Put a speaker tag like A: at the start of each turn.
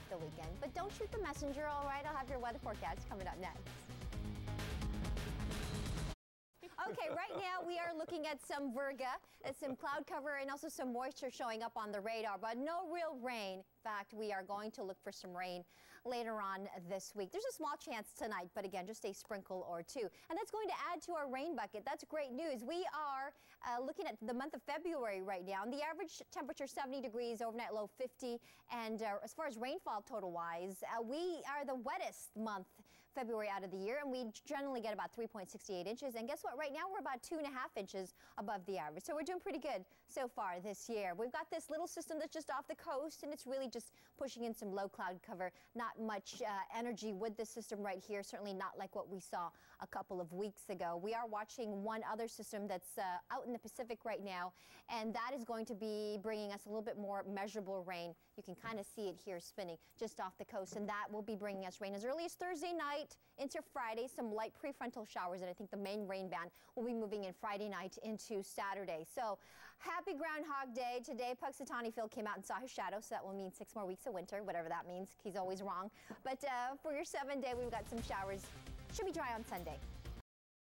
A: half the weekend. But don't shoot the messenger, all right? I'll have your weather forecast coming up next. Okay, right now we are looking at some virga, uh, some cloud cover, and also some moisture showing up on the radar, but no real rain In fact, we are going to look for some rain later on this week. There's a small chance tonight, but again, just a sprinkle or two. And that's going to add to our rain bucket. That's great news. We are uh, looking at the month of February right now, and the average temperature 70 degrees, overnight low 50. And uh, as far as rainfall total wise, uh, we are the wettest month February out of the year, and we generally get about 3.68 inches. And guess what? Right now we're about two and a half inches above the average. So we're doing pretty good so far this year. We've got this little system that's just off the coast, and it's really just pushing in some low cloud cover. Not much uh, energy with the system right here. Certainly not like what we saw a couple of weeks ago. We are watching one other system that's uh, out in the Pacific right now, and that is going to be bringing us a little bit more measurable rain. You can kind of see it here spinning just off the coast, and that will be bringing us rain as early as Thursday night into Friday. Some light prefrontal showers, and I think the main rain band will be moving in Friday night into Saturday. So happy Groundhog Day. Today, Punxsutawney Phil came out and saw his shadow, so that will mean six more weeks of winter, whatever that means. He's always wrong. But uh, for your seven day, we've got some showers. Should be dry on Sunday.